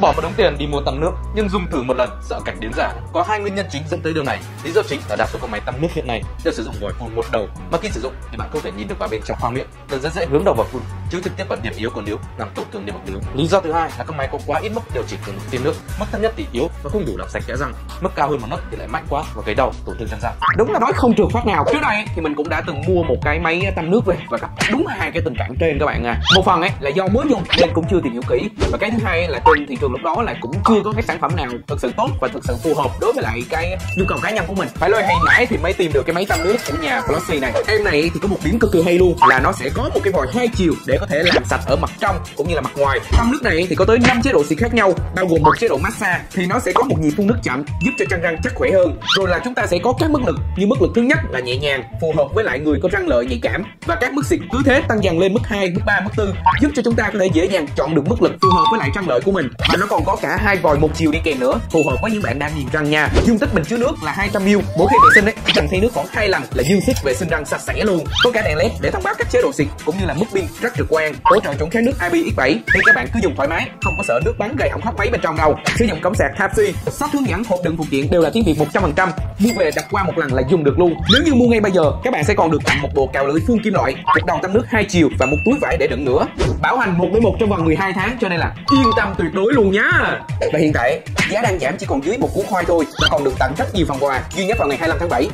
Bỏ một đống tiền đi mua tăm nước, nhưng dùng thử một lần, sợ cảnh đến giả. Có hai nguyên nhân chính dẫn tới điều này. Lý do chính là đa số các máy tăm nước hiện nay đều sử dụng vòi phun một đầu, mà khi sử dụng thì bạn không thể nhìn được vào bên trong khoang miệng nên rất dễ hướng đầu vào phun chứ trực tiếp vào điểm yếu của níu làm tổn thương niêm mạc níu. Lý do thứ hai là các máy có quá ít mức điều chỉnh cường độ tiêm nước. Mức thấp nhất thì yếu và không đủ làm sạch kẽ răng. Mức cao hơn một nấc thì lại mạnh quá và gây đau tổn thương chân răng. đúng là nói không trượt phát nào trước đây thì mình cũng đã từng mua một cái máy tăm nước về và gặp đúng hai cái tình trạng trên các bạn à một phần ấy là do mới dùng nên cũng chưa tìm hiểu kỹ và cái thứ hai là trên thị trường lúc đó là cũng chưa có cái sản phẩm nào thực sự tốt và thực sự phù hợp đối với lại cái nhu cầu cá nhân của mình phải lôi hay nãy thì mới tìm được cái máy tăm nước của nhà Flossy này em này thì có một điểm cực kỳ hay luôn là nó sẽ có một cái vòi hai chiều để có thể làm sạch ở mặt trong cũng như là mặt ngoài. Trong nước này thì có tới 5 chế độ xịt khác nhau bao gồm một chế độ massage thì nó sẽ có một nhịp phun nước chậm giúp cho chân răng chắc khỏe hơn. Rồi là chúng ta sẽ có các mức lực như mức lực thứ nhất là nhẹ nhàng phù hợp với lại người có răng lợi nhạy cảm. Và các mức xịt cứ thế tăng dần lên mức 2, mức 3, mức 4 giúp cho chúng ta có thể dễ dàng chọn được mức lực phù hợp với lại răng lợi của mình. Và nó còn có cả hai vòi một chiều đi kèm nữa phù hợp với những bạn đang nghiền răng nha. Dung tích bình chứa nước là 200 ml mỗi khi vệ sinh ấy chỉ cần thay nước khoảng hai lần là dương xịt vệ sinh răng sạch sẽ luôn. Có cả đèn led để thông báo các chế độ xịt cũng như là mức pin rất trực quang hỗ trợ chống kháng nước IPX7 thì các bạn cứ dùng thoải mái, không có sợ nước bắn gây hỏng hóc máy bên trong đâu. Sử dụng cổng sạc Type C sách hướng dẫn hộp đựng phụ kiện đều là tiếng Việt 100% mua về đặt qua một lần là dùng được luôn. Nếu như mua ngay bây giờ, các bạn sẽ còn được tặng một bộ cào lưỡi phun kim loại, một đầu tăm nước hai chiều và một túi vải để đựng nữa. Bảo hành một đối một trong vòng 12 tháng, cho nên là yên tâm tuyệt đối luôn nhá. Và hiện tại, giá đang giảm chỉ còn dưới một củ khoai thôi và còn được tặng rất nhiều phần quà, duy nhất vào ngày 25 tháng 7